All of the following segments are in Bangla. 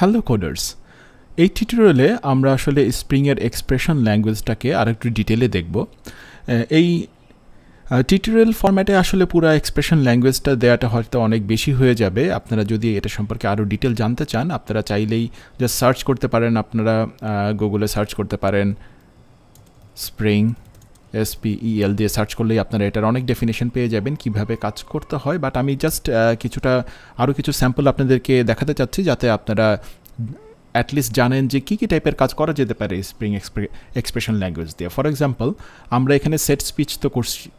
হ্যালো কোডার্স এই টিউটোরিয়ালে আমরা আসলে স্প্রিংয়ের এক্সপ্রেশন ল্যাঙ্গুয়েজটাকে আরেকটু ডিটেলে দেখব। এই টিউটোরিয়াল ফরম্যাটে আসলে পুরো এক্সপ্রেশন ল্যাঙ্গুয়েজটা দেওয়াটা হয়তো অনেক বেশি হয়ে যাবে। আপনারা যদি এটা সম্পর্কে আরও ডিটেল জানতে চান, আপনারা চাইলেই জাস্ট সার্চ করতে পারেন। আপনারা গুগলে সার্চ করতে পারেন স্প্রিং এসপিইএল দিয়ে সার্চ করলেই আপনারা এটার অনেক ডেফিনেশন পেয়ে যাবেন কীভাবে কাজ করতে হয়। বাট আমি জাস্ট কিছুটা আরও কিছু স্যাম্পল আপনাদেরকে দেখাতে চাচ্ছি যাতে আপনারা অ্যাটলিস্ট জানেন যে কী কী টাইপের কাজ করা যেতে পারে স্প্রিং এক্সপ্রেশন ল্যাঙ্গুয়েজ দিয়ে। ফর এক্সাম্পল আমরা এখানে সেট স্পিচ তো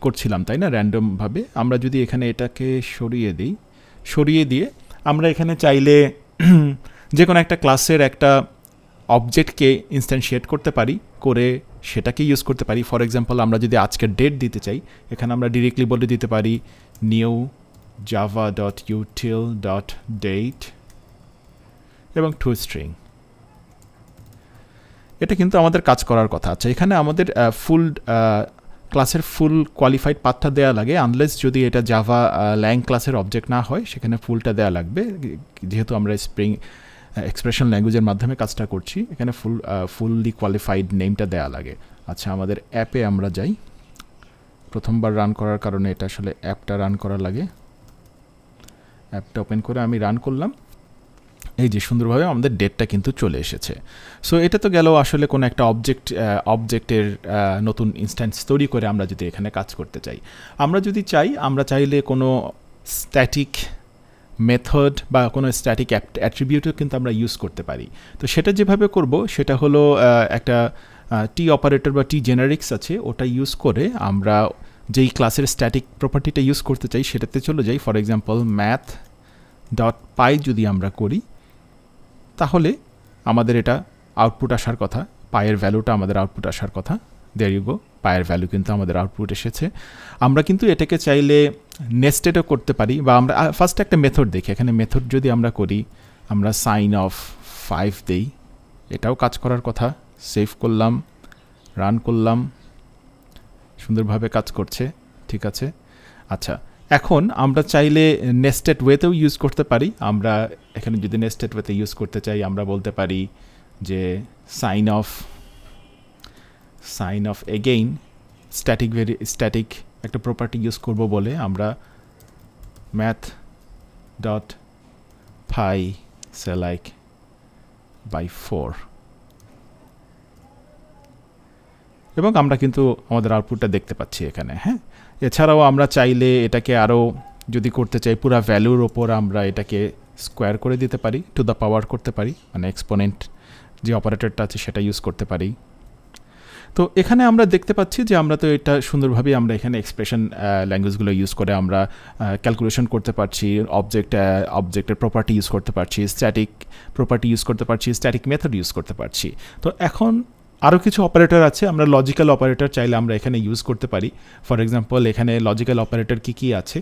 করছিলাম, তাই না? র্যান্ডমভাবে আমরা যদি এখানে এটাকে সরিয়ে দিই, সরিয়ে দিয়ে আমরা এখানে চাইলে যে কোনো একটা ক্লাসের একটা অবজেক্টকে ইনস্ট্যান্সিয়েট করতে পারি, করে সেটাকে ইউজ করতে পারি। ফর এক্সাম্পল আমরা যদি আজকের ডেট দিতে চাই, এখানে আমরা ডিরেক্টলি বলে দিতে পারি new Java dot util dot date এবং টু স্ট্রিং এটা কিন্তু আমাদের কাজ করার কথা আচ্ছা এখানে আমাদের ফুল ক্লাসের ফুল কোয়ালিফাইড পাথটা দেওয়া লাগে। আনলেস যদি এটা জাভা ল্যাং ক্লাসের অবজেক্ট না হয়, সেখানে ফুলটা দেওয়া লাগবে। যেহেতু আমরা স্প্রিং এক্সপ্রেশন ল্যাঙ্গুয়েজের মাধ্যমে কাজটা করছি। এখানে ফুল ফুললি কোয়ালিফাইড নেমটা দেওয়া লাগে। আচ্ছা আমাদের অ্যাপে আমরা যাই। প্রথমবার রান করার কারণে এটা আসলে অ্যাপটা রান করা লাগে। অ্যাপটা ওপেন করে আমি রান করলাম। এই যে, সুন্দরভাবে আমাদের ডেটটা কিন্তু চলে এসেছে। সো এটা তো গেল আসলে কোনো একটা অবজেক্ট অবজেক্টের নতুন ইনস্ট্যান্স তৈরি করে আমরা যদি এখানে কাজ করতে চাই। আমরা যদি চাই, আমরা চাইলে কোনো স্ট্যাটিক মেথড বা কোনো স্ট্যাটিক অ্যাট্রিবিউটও কিন্তু আমরা ইউজ করতে পারি। তো সেটা যেভাবে করব, সেটা হলো একটা টি অপারেটর বা টি জেনারিক্স আছে, ওটা ইউজ করে আমরা যেই ক্লাসের স্ট্যাটিক প্রপার্টিটা ইউজ করতে চাই, সেটাতে চলে যাই। For example math dot pi যদি আমরা করি, তাহলে আমাদের এটা আউটপুট আসার কথা পায়ের ভ্যালুটা আমাদের আউটপুট আসার কথা। দেয়ার ইউ গো পায়ের ভ্যালু কিন্তু আমাদের আউটপুট এসেছে। আমরা কিন্তু এটাকে চাইলে নেস্টেডও করতে পারি বা আমরা ফার্স্ট একটা মেথড দেখি। এখানে মেথড যদি আমরা করি, আমরা সাইন অফ ফাইভ দেই। এটাও কাজ করার কথা। সেভ করলাম রান করলাম। সুন্দরভাবে কাজ করছে। ঠিক আছে? আচ্ছা এখন আমরা চাইলে নেস্টেড ওয়েতেও ইউজ করতে পারি। আমরা এখানে যদি নেস্টেড ওয়েতে ইউজ করতে চাই, আমরা বলতে পারি যে sign of sign of again static very static একটা প্রপার্টি ইউজ করব বলে আমরা ম্যাথ ডট ফাই সেলাইক বাই ফোর এবং আমরা কিন্তু আমাদের আউটপুটটা দেখতে পাচ্ছি এখানে হ্যাঁ? এছাড়াও আমরা চাইলে এটাকে আরও যদি করতে চাই, পুরা ভ্যালুর ওপর আমরা এটাকে স্কোয়ার করে দিতে পারি টু দ্য পাওয়ার করতে পারি মানে এক্সপোনেন্ট যে অপারেটরটা আছে সেটা ইউজ করতে পারি। তো এখানে আমরা দেখতে পাচ্ছি যে আমরা তো এটা সুন্দরভাবে আমরা এখানে এক্সপ্রেশন ল্যাঙ্গুয়েজগুলো ইউজ করে আমরা ক্যালকুলেশন করতে পারছি অবজেক্ট অবজেক্টের প্রপার্টি ইউজ করতে পারছি স্ট্যাটিক প্রপার্টি ইউজ করতে পারছি স্ট্যাটিক মেথড ইউজ করতে পারছি। তো এখন আরও কিছু অপারেটর আছে, আমরা লজিক্যাল অপারেটর চাইলে আমরা এখানে ইউজ করতে পারি। ফর এক্সাম্পল এখানে লজিক্যাল অপারেটর কী কী আছে?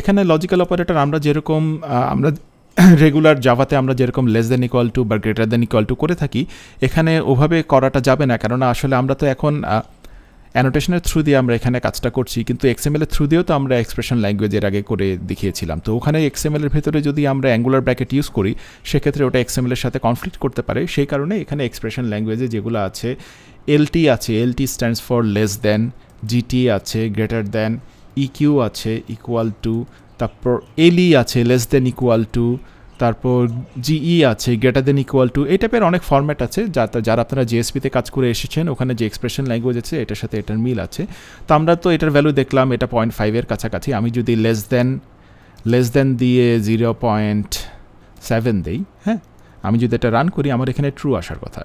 এখানে লজিক্যাল অপারেটর আমরা যেরকম আমরা রেগুলার জাভাতে আমরা যেরকম লেস দেন ইকুয়াল টু বা গ্রেটার দেন ইকুয়াল টু করে থাকি, এখানে ওভাবে করাটা যাবে না। কেননা আসলে আমরা তো এখন অ্যানোটেশনের থ্রু দিয়ে আমরা এখানে কাজটা করছি, কিন্তু এক্সএমএলের থ্রু দিয়েও তো আমরা এক্সপ্রেশন ল্যাঙ্গুয়েজের আগে করে দেখিয়েছিলাম। তো ওখানে এক্সএমএলের ভেতরে যদি আমরা অ্যাঙ্গুলার ব্র্যাকেট ইউজ করি, সেক্ষেত্রে ওটা এক্সএমএলের সাথে কনফ্লিক্ট করতে পারে। সেই কারণে এখানে এক্সপ্রেশন ল্যাঙ্গুয়েজে যেগুলো আছে এলটি আছে LT stands for less than GT আছে গ্রেটার দেন ইকিউ আছে ইকুয়াল টু তারপর এলই আছে লেস দেন ইকুয়াল টু তারপর জিই আছে গ্রেটার দেন ইকুয়াল টু এই টাইপের অনেক ফর্ম্যাট আছে, যা যারা আপনারা জিএসপিতে কাজ করে এসেছেন, ওখানে যে এক্সপ্রেশন ল্যাঙ্গুয়েজ আছে, এটার সাথে এটার মিল আছে। তো আমরা তো এটার ভ্যালু দেখলাম, এটা পয়েন্ট ফাইভের কাছাকাছি, আমি যদি লেস দেন লেস দেন দিয়ে জিরো পয়েন্ট সেভেন দিই হ্যাঁ? আমি যদি এটা রান করি, আমার এখানে ট্রু আসার কথা।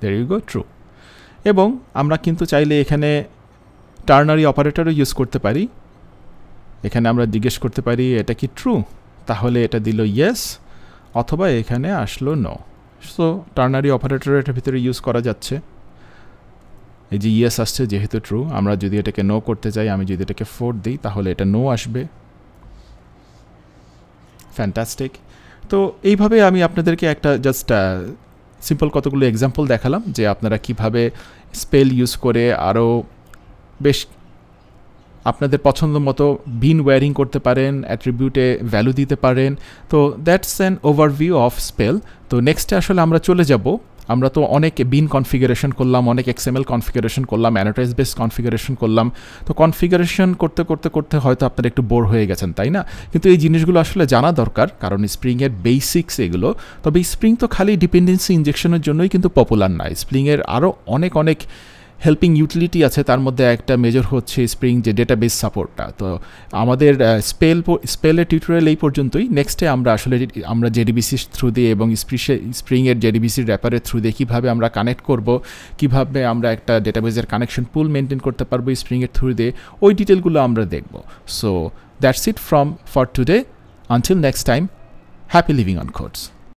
দের ইউ গো ট্রু এবং আমরা কিন্তু চাইলে এখানে টার্নারি অপারেটরও ইউজ করতে পারি। এখানে আমরা জিজ্ঞেস করতে পারি, এটা কি ট্রু তাহলে এটা দিল ইয়েস অথবা এখানে আসলো নো সো টার্নারি অপারেটর এটার ভিতরে ইউজ করা যাচ্ছে। এই যে ইয়েস আসছে যেহেতু ট্রু আমরা যদি এটাকে নো করতে চাই, আমি যদি এটাকে ফোর দিই, তাহলে এটা নো আসবে। ফ্যান্টাস্টিক তো এইভাবে আমি আপনাদেরকে একটা জাস্ট সিম্পল কতগুলো এক্সাম্পল দেখালাম যে আপনারা কীভাবে স্পেল ইউজ করে আরও বেশ আপনাদের পছন্দ মতো বিন ওয়ারিং করতে পারেন অ্যাট্রিবিউটে ভ্যালু দিতে পারেন। তো that's an overview of spell তো নেক্সটে আসলে আমরা চলে যাব। আমরা তো অনেক বিন কনফিগারেশন করলাম, অনেক এক্সএমএল কনফিগারেশন করলাম অ্যানাটাইজ বেস কনফিগারেশন করলাম। তো কনফিগারেশন করতে করতে করতে হয়তো আপনারা একটু বোর হয়ে গেছেন, তাই না? কিন্তু এই জিনিসগুলো আসলে জানা দরকার, কারণ স্প্রিংয়ের বেসিক্স এগুলো। তবে স্প্রিং তো খালি ডিপেন্ডেন্সি ইঞ্জেকশনের জন্যই কিন্তু পপুলার নয় স্প্রিংয়ের আরও অনেক অনেক হেল্পিং ইউটিলিটি আছে, তার মধ্যে একটা মেজর হচ্ছে স্প্রিং যে ডেটাবেস সাপোর্টটা তো আমাদের স্পেল স্পেলের টিউটোরিয়াল এই পর্যন্তই। নেক্সটে আমরা আসলে আমরা জেডিবিসির থ্রু দিয়ে এবং স্প্রিংয়ের জেডিবিসির র্যাপারের থ্রু দিয়ে কীভাবে আমরা কানেক্ট করব, কীভাবে আমরা একটা ডেটাবেসের কানেকশন পুল মেনটেন করতে পারব স্প্রিংয়ের থ্রু দিয়ে, ওই ডিটেলগুলো আমরা দেখব। So that's it from for today until next time happy living on course